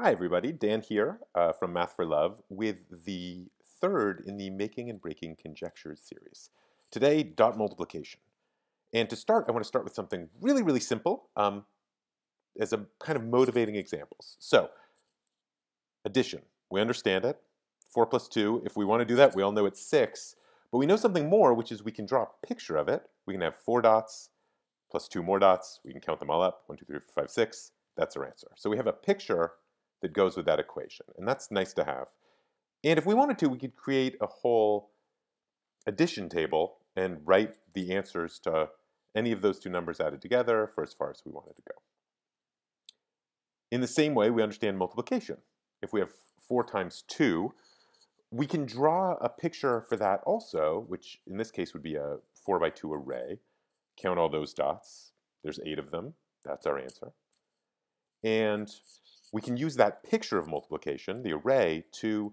Hi everybody, Dan here uh, from Math for Love with the third in the Making and Breaking Conjectures series. Today, dot multiplication. And to start, I want to start with something really, really simple um, as a kind of motivating examples. So, addition, we understand it. 4 plus 2, if we want to do that, we all know it's 6. But we know something more, which is we can draw a picture of it. We can have 4 dots plus 2 more dots. We can count them all up. 1, 2, 3, 4, 5, 6. That's our answer. So we have a picture that goes with that equation. And that's nice to have. And if we wanted to, we could create a whole addition table and write the answers to any of those two numbers added together for as far as we wanted to go. In the same way, we understand multiplication. If we have 4 times 2, we can draw a picture for that also, which in this case would be a 4 by 2 array. Count all those dots. There's 8 of them. That's our answer. And we can use that picture of multiplication, the array, to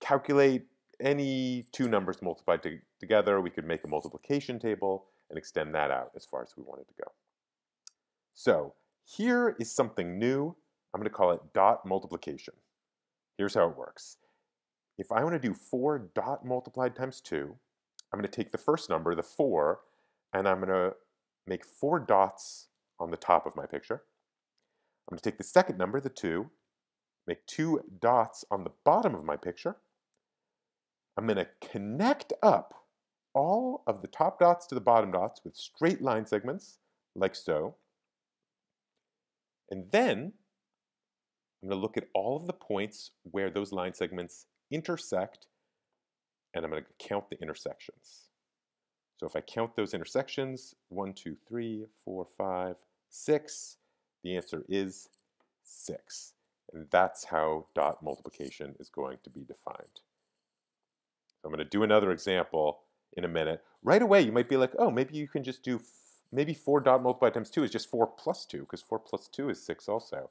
calculate any two numbers multiplied to, together. We could make a multiplication table and extend that out as far as we wanted to go. So here is something new. I'm going to call it dot multiplication. Here's how it works. If I want to do 4 dot multiplied times 2, I'm going to take the first number, the 4, and I'm going to make 4 dots on the top of my picture. I'm going to take the second number, the 2, make two dots on the bottom of my picture. I'm going to connect up all of the top dots to the bottom dots with straight line segments, like so. And then I'm going to look at all of the points where those line segments intersect, and I'm going to count the intersections. So if I count those intersections, one, two, three, four, five, six, the answer is 6. And that's how dot multiplication is going to be defined. So I'm going to do another example in a minute. Right away, you might be like, oh, maybe you can just do, maybe 4 dot multiplied times 2 is just 4 plus 2, because 4 plus 2 is 6 also.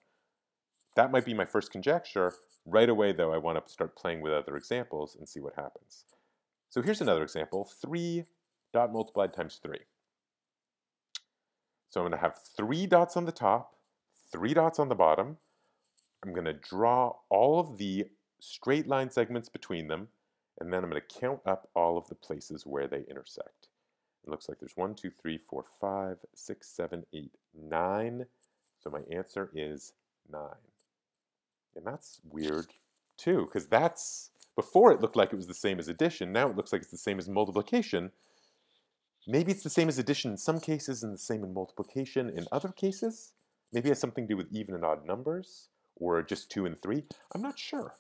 That might be my first conjecture. Right away, though, I want to start playing with other examples and see what happens. So here's another example, 3 dot multiplied times 3. So I'm going to have 3 dots on the top, three dots on the bottom. I'm going to draw all of the straight line segments between them, and then I'm going to count up all of the places where they intersect. It looks like there's one, two, three, four, five, six, seven, eight, nine. So my answer is 9. And that's weird too, because that's, before it looked like it was the same as addition, now it looks like it's the same as multiplication. Maybe it's the same as addition in some cases and the same in multiplication in other cases. Maybe it has something to do with even and odd numbers, or just two and three. I'm not sure.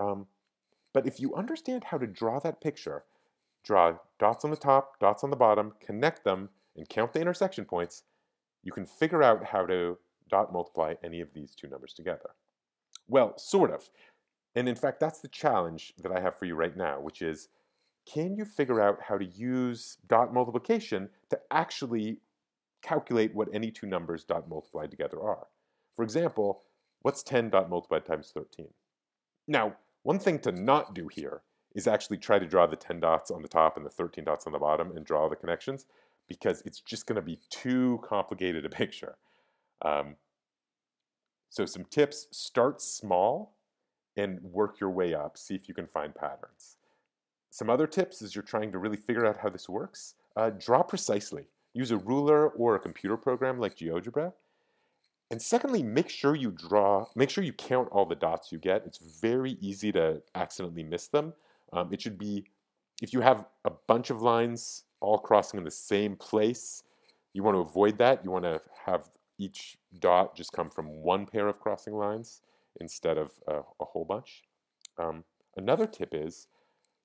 Um, but if you understand how to draw that picture, draw dots on the top, dots on the bottom, connect them, and count the intersection points, you can figure out how to dot multiply any of these two numbers together. Well, sort of. And in fact, that's the challenge that I have for you right now, which is, can you figure out how to use dot multiplication to actually calculate what any two numbers dot multiplied together are. For example, what's 10 dot multiplied times 13? Now, one thing to not do here is actually try to draw the 10 dots on the top and the 13 dots on the bottom and draw the connections because it's just going to be too complicated a picture. Um, so some tips, start small and work your way up. See if you can find patterns. Some other tips as you're trying to really figure out how this works, uh, draw precisely. Use a ruler or a computer program like GeoGebra. And secondly, make sure you draw, make sure you count all the dots you get. It's very easy to accidentally miss them. Um, it should be, if you have a bunch of lines all crossing in the same place, you want to avoid that. You want to have each dot just come from one pair of crossing lines instead of a, a whole bunch. Um, another tip is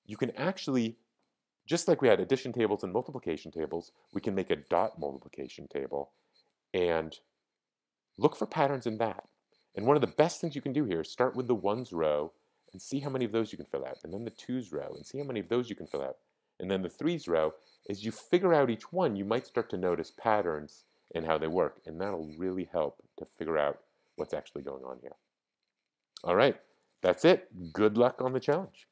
you can actually just like we had addition tables and multiplication tables, we can make a dot multiplication table and look for patterns in that. And one of the best things you can do here is start with the ones row and see how many of those you can fill out, and then the twos row and see how many of those you can fill out, and then the threes row. As you figure out each one, you might start to notice patterns in how they work, and that'll really help to figure out what's actually going on here. All right, that's it. Good luck on the challenge.